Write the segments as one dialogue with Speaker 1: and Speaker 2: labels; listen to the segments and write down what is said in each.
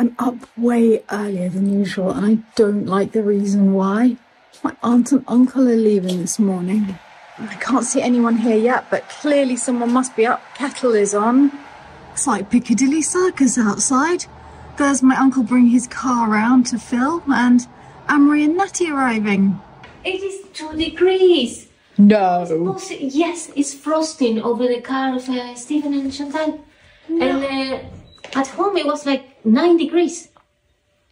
Speaker 1: I'm up way earlier than usual and I don't like the reason why. My aunt and uncle are leaving this morning. I can't see anyone here yet, but clearly someone must be up. Kettle is on. It's like Piccadilly Circus outside. There's my uncle bringing his car round to Phil and Amory and Natty arriving.
Speaker 2: It is two degrees.
Speaker 1: No.
Speaker 2: Possi- yes, it's frosting over the car of uh, Stephen and Chantal. And uh, at home it was like nine degrees.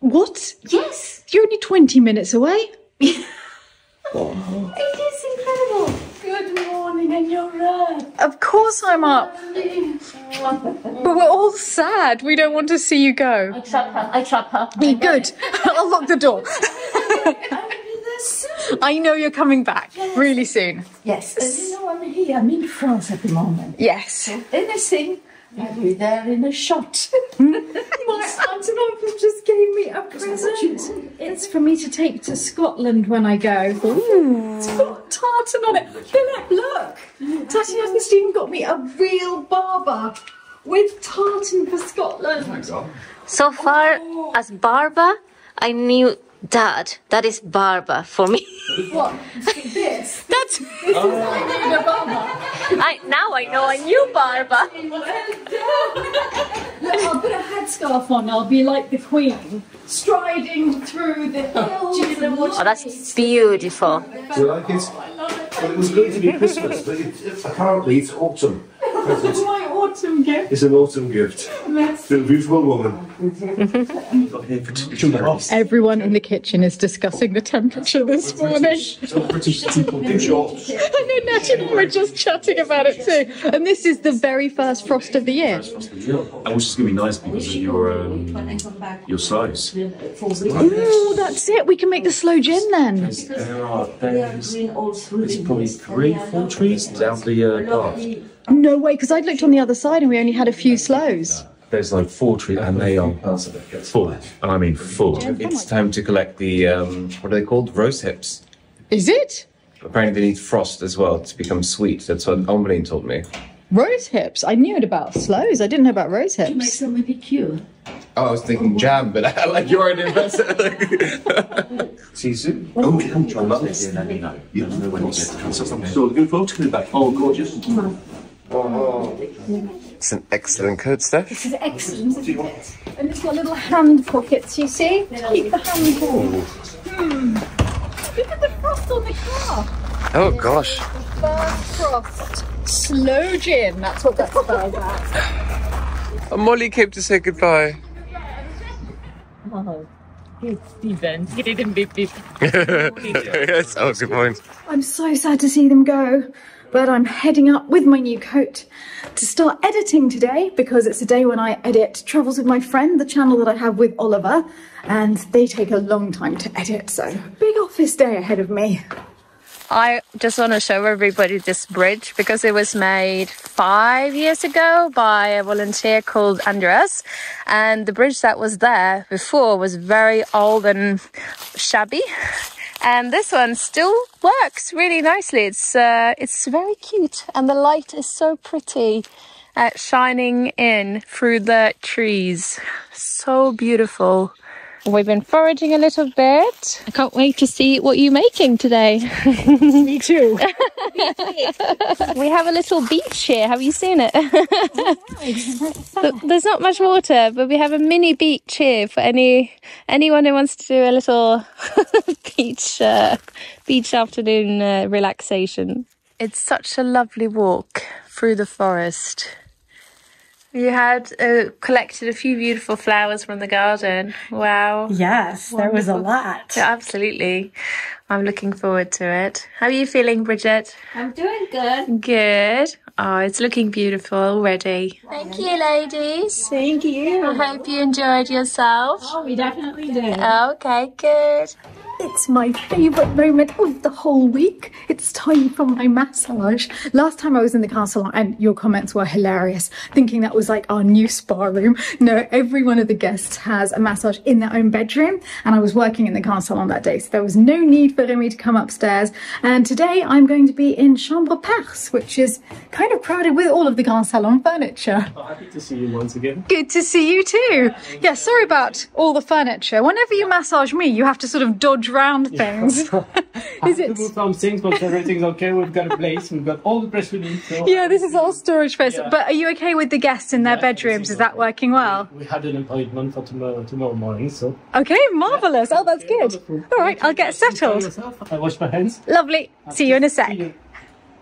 Speaker 1: What?
Speaker 2: Yes,
Speaker 1: You're only 20 minutes away.
Speaker 2: it is incredible.
Speaker 3: Good morning, and you're right.
Speaker 1: Of course I'm up. But we're all sad. We don't want to see you go.
Speaker 2: I trap her. I trap her.
Speaker 1: Be good. I'll lock the door. I know you're coming back really soon.
Speaker 3: Yes, and you know I'm here. I'm in France at the moment.
Speaker 1: Yes.
Speaker 3: Anything, I'll be there in a shot. My aunt and uncle just gave me a present. It's for me to take to Scotland when I go. It's got tartan on it. Philip, look. Tatty and Stephen got me a real Barbour with tartan for Scotland.
Speaker 2: So far oh. as Barbour, I knew Dad. That is Barbour for me.
Speaker 3: What? This?
Speaker 2: That's
Speaker 3: This is like the Barbour.
Speaker 2: I now I know I knew Barba.
Speaker 3: Look, I'll put a headscarf on. I'll be like the queen, striding through the oh, hills. and
Speaker 2: Oh, that's beautiful.
Speaker 4: Do you like it? Well, it was going to be Christmas, but it, it- apparently it's autumn.
Speaker 3: It's my autumn gift.
Speaker 4: It's an autumn gift.
Speaker 3: Let's
Speaker 4: To a beautiful woman.
Speaker 1: Everyone in the kitchen is discussing the temperature this morning.
Speaker 4: Some British people do shorts.
Speaker 1: I know Natty and I were just chatting about it too. And this is the very first frost of the year.
Speaker 5: And which is going to be nice because of your um, your size.
Speaker 1: Ooh, that's it. We can make the sloe gin then.
Speaker 5: There are there's, there's probably three, four trees down the uh, path.
Speaker 1: No way, because I'd looked on the other side and we only had a few sloes.
Speaker 5: There's like four trees, and they are full, and I mean full.
Speaker 6: It's time to collect the um, what are they called? Rose hips.
Speaker 1: Is it?
Speaker 6: Apparently, they need frost as well to become sweet. That's what Ombeline told me.
Speaker 1: Rose hips. I knew it about sloes. I didn't know about rose
Speaker 3: make
Speaker 1: hips.
Speaker 3: some with liqueur.
Speaker 6: Oh, I was thinking jam, but I like you're an investor.
Speaker 4: See you soon. Oh, come John. Let me know. You know when you get to Kansas. I'm still looking forward to coming back. Oh, gorgeous.
Speaker 6: it's an excellent coat, Steph.
Speaker 1: This is excellent, isn't it? And it's got little hand pockets, you see? To keep the hand warm. Hmm. Look at the frost on the car.
Speaker 6: Oh gosh.
Speaker 1: First frost. Sloe gin. That's what that spells out.
Speaker 6: Oh, Molly came to say goodbye.
Speaker 2: Stephen, he didn't beep beep.
Speaker 6: yes, oh, good point.
Speaker 1: I'm so sad to see them go, but I'm heading up with my new coat to start editing today because it's a day when I edit Travels with My Friend, the channel that I have with Oliver, and they take a long time to edit, so big office day ahead of me.
Speaker 7: I just want to show everybody this bridge because it was made five years ago by a volunteer called Andreas. And the bridge that was there before was very old and shabby. And this one still works really nicely. It's uh, it's very cute, and the light is so pretty, uh, shining in through the trees. So beautiful. We've been foraging a little bit. I can't wait to see what you're making today.
Speaker 1: Me too.
Speaker 7: We have a little beach here. Have you seen it? There's not much water, but we have a mini beach here for any anyone who wants to do a little beach uh, beach afternoon uh, relaxation. It's such a lovely walk through the forest. You had uh, collected a few beautiful flowers from the garden. Wow.
Speaker 8: Yes, there was a lot.
Speaker 7: Yeah, absolutely. I'm looking forward to it. How are you feeling, Bridget?
Speaker 2: I'm doing good.
Speaker 7: Good. Oh, it's looking beautiful already. Thank you, ladies.
Speaker 8: Thank you.
Speaker 7: I hope you enjoyed yourself.
Speaker 8: Oh, we definitely did.
Speaker 7: Okay, good.
Speaker 1: It's my favourite moment of the whole week. It's time for my massage. Last time I was in the car salon, and your comments were hilarious, thinking that was like our new spa room. No, every one of the guests has a massage in their own bedroom, and I was working in the car salon that day, so there was no need for Remy to come upstairs. And today I'm going to be in Chambre Perse, which is kind of crowded with all of the Grand Salon furniture.
Speaker 5: Oh, happy to see you once again.
Speaker 1: Good to see you too. Yeah, sorry about all the furniture. Whenever you massage me, you have to sort of dodge round things. Is it?
Speaker 5: some things, but everything's okay. We've got a place. We've got all the press we need. So
Speaker 1: Yeah, this is all storage space.
Speaker 5: Yeah.
Speaker 1: But are you okay with the guests in their bedrooms? Is that working well?
Speaker 5: We had an appointment for tomorrow, tomorrow morning, so.
Speaker 1: Okay, marvellous. Oh, that's good. All right, I'll get settled.
Speaker 5: I wash my hands.
Speaker 1: Lovely. See you in a sec.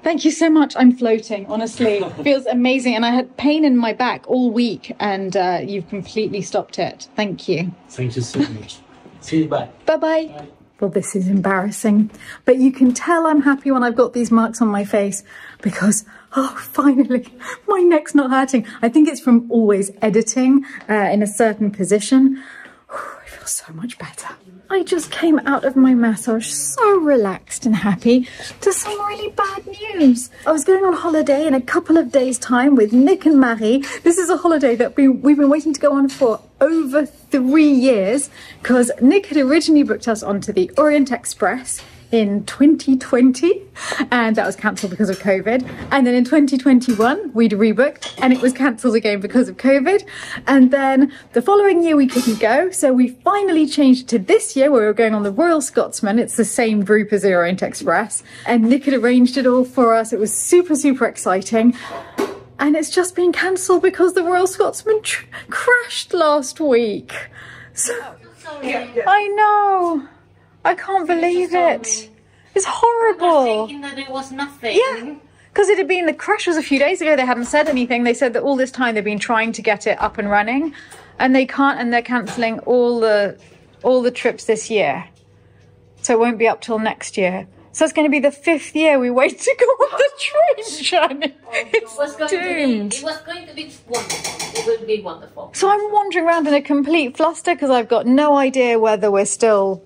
Speaker 1: Thank you so much. I'm floating, honestly. Feels amazing. And I had pain in my back all week, and uh, you've completely stopped it. Thank you.
Speaker 5: Thank you so much. See you bye.
Speaker 1: Bye bye. Well, this is embarrassing, but you can tell I'm happy when I've got these marks on my face because, oh, finally, my neck's not hurting. I think it's from always editing uh, in a certain position. Feel so much better. I just came out of my massage so relaxed and happy to some really bad news. I was going on holiday in a couple of days' time with Nick and Marie. This is a holiday that we, we've been waiting to go on for over three years because Nick had originally booked us onto the Orient Express in 2020 and that was cancelled because of COVID. And then in 2021 we'd rebooked and it was cancelled again because of COVID. And then the following year we couldn't go, so we finally changed to this year where we were going on the Royal Scotsman. It's the same group as the Orient Express, and Nick had arranged it all for us. It was super super exciting. And it's just been cancelled because the Royal Scotsman crashed last week. So I know. I can't believe it. It's horrible.
Speaker 2: Thinking that it was nothing.
Speaker 1: Yeah. Because it had been, the crash was a few days ago. They hadn't said anything. They said that all this time they've been trying to get it up and running and they can't, and they're cancelling all the, all the trips this year. So it won't be up till next year. So it's going to be the fifth year we wait to go on the train journey.
Speaker 2: Oh, it was
Speaker 1: It's
Speaker 2: going to be.
Speaker 1: doomed.
Speaker 2: It was going to be wonderful. It will be wonderful.
Speaker 1: So I'm wandering around in a complete fluster because I've got no idea whether we're still.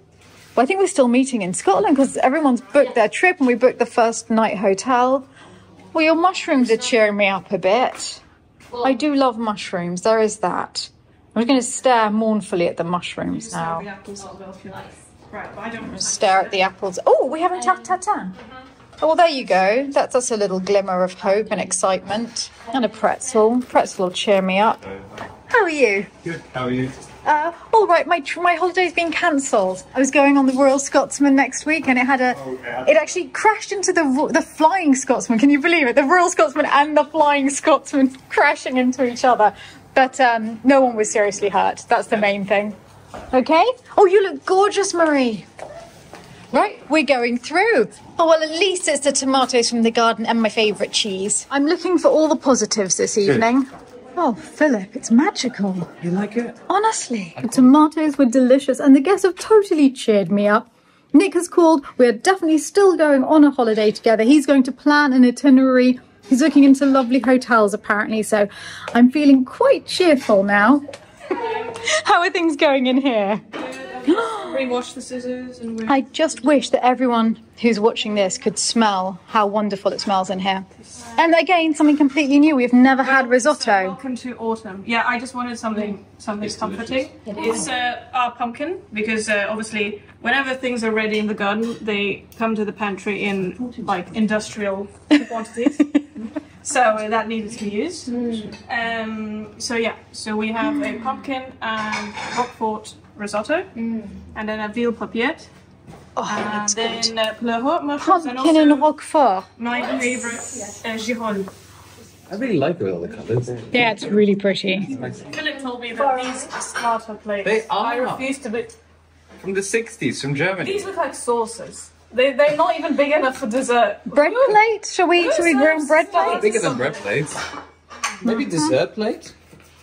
Speaker 1: Well, I think we're still meeting in Scotland because everyone's booked their trip and we booked the first night hotel. Well, your mushrooms are cheering me up a bit. I do love mushrooms. There is that. I'm going to stare mournfully at the mushrooms now.
Speaker 3: Right, but I don't
Speaker 1: Stare at the apples. Oh, we haven't tarte tatin. Oh, well, there you go. That's us a little glimmer of hope and excitement. And a pretzel. Pretzel will cheer me up. How are you?
Speaker 4: Good. How are you?
Speaker 1: Uh, all right, my my holiday's been cancelled. I was going on the Royal Scotsman next week, and it had a. It actually crashed into the the Flying Scotsman. Can you believe it? The Royal Scotsman and the Flying Scotsman crashing into each other. But um, no one was seriously hurt. That's the main thing. Okay. Oh, you look gorgeous, Marie. Right, we're going through. Oh, well, at least it's the tomatoes from the garden and my favourite cheese. I'm looking for all the positives this evening. Oh, Philip, it's magical.
Speaker 6: You like it?
Speaker 1: Honestly, the tomatoes were delicious and the guests have totally cheered me up. Nick has called. We're definitely still going on a holiday together. He's going to plan an itinerary. He's looking into lovely hotels apparently, so I'm feeling quite cheerful now. How are things going in here?
Speaker 3: rewash the scissors and we're
Speaker 1: I just wish that everyone who's watching this could smell how wonderful it smells in here. And again, something completely new. We've never had risotto.
Speaker 3: Welcome to autumn. Yeah, I just wanted something something comforting. It's uh, our pumpkin because uh, obviously whenever things are ready in the garden, they come to the pantry in like industrial quantities. so uh, that needed to be used. Um, so yeah, so we have a pumpkin and roquefort risotto, and then a veal paupiette.
Speaker 1: Oh,
Speaker 3: and
Speaker 1: that's good.
Speaker 3: then uh, pleurot mushrooms and
Speaker 1: Pumpkin
Speaker 3: also
Speaker 1: and roquefort.
Speaker 3: my favorite uh, girolle.
Speaker 6: I really like all the colours.
Speaker 1: Yeah, it's really pretty.
Speaker 3: Philip told me that these are starter plates.
Speaker 6: They
Speaker 3: I
Speaker 6: are.
Speaker 3: refuse to be.
Speaker 6: From the 60s, from Germany.
Speaker 3: These look like saucers. They they're not even big enough for dessert.
Speaker 1: Bread plate? Shall we, shall we grow bread plate?
Speaker 6: Bigger than bread plates. Maybe mm-hmm. dessert plate?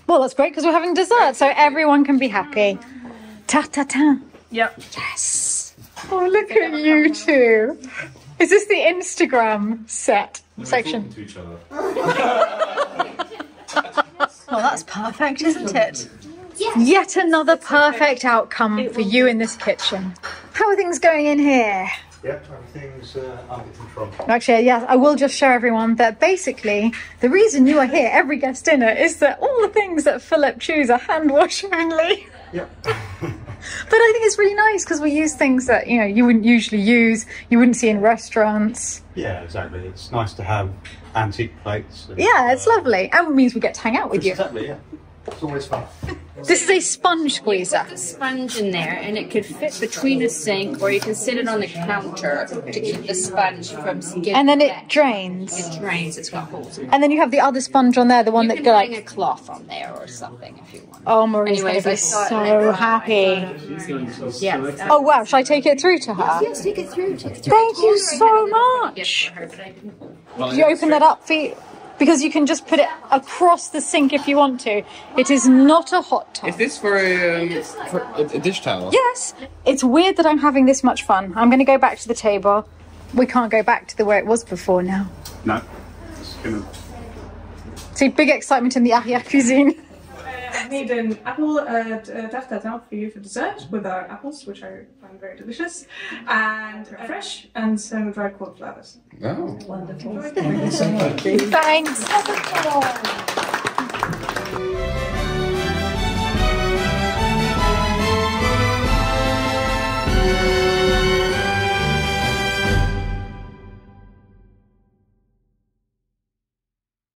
Speaker 1: Well, that's great because we're having dessert, so everyone can be happy. Ta ta ta.
Speaker 3: Yep.
Speaker 1: Yes. Oh, look at you two. Is this the Instagram set section?
Speaker 4: To each other.
Speaker 1: Well, that's perfect, isn't it? Yes. Yet another perfect outcome for you in this kitchen. How are things going in here?
Speaker 8: Yep, everything's uh, under control.
Speaker 1: Actually, yes, I will just show everyone that basically the reason you are here every guest dinner is that all the things that Philip choose are hand wash only.
Speaker 8: Yep.
Speaker 1: But I think it's really nice because we use things that you know you wouldn't usually use, you wouldn't see in restaurants.
Speaker 8: yeah, exactly. It's nice to have antique plates. and-
Speaker 1: Yeah, it's lovely, and it means we get to hang out with you.
Speaker 8: Exactly, yeah. It's always fun.
Speaker 1: This is a sponge squeezer.
Speaker 2: Put the sponge in there, and it could fit between a sink, or you can sit it on the counter to keep the sponge from getting
Speaker 1: And then it
Speaker 2: wet.
Speaker 1: drains.
Speaker 2: It drains. It's got holes in it.
Speaker 1: And then you have the other sponge on there, the one
Speaker 2: You
Speaker 1: that
Speaker 2: can
Speaker 1: go
Speaker 2: hang
Speaker 1: like.
Speaker 2: a cloth on there or something if you want.
Speaker 1: Oh, Marie's
Speaker 2: Anyways,
Speaker 1: gonna
Speaker 2: I
Speaker 1: be so
Speaker 2: and I-
Speaker 1: happy.
Speaker 2: Yeah.
Speaker 1: Oh wow, shall I take it through to her?
Speaker 2: Yes, take it through. Take it through.
Speaker 1: Thank you
Speaker 2: told her I
Speaker 1: so
Speaker 2: had a little
Speaker 1: much.
Speaker 2: gift her, but I didn't-
Speaker 1: Did you open that up for you? Because you can just put it across the sink if you want to. It is not a hot tub.
Speaker 6: Is this for, um, for a, a dish towel?
Speaker 1: Yes, it's weird that I'm having this much fun. I'm going to go back to the table. We can't go back to the way it was before now.
Speaker 8: No. It's gonna
Speaker 1: See, big excitement in the arrière cuisine.
Speaker 3: I made an apple uh, t- uh, tarte tatin for you for dessert with our apples, which I find very delicious, and fresh, and some dried cornflowers.
Speaker 6: Oh. Wonderful. Thank you so much.
Speaker 1: Thanks.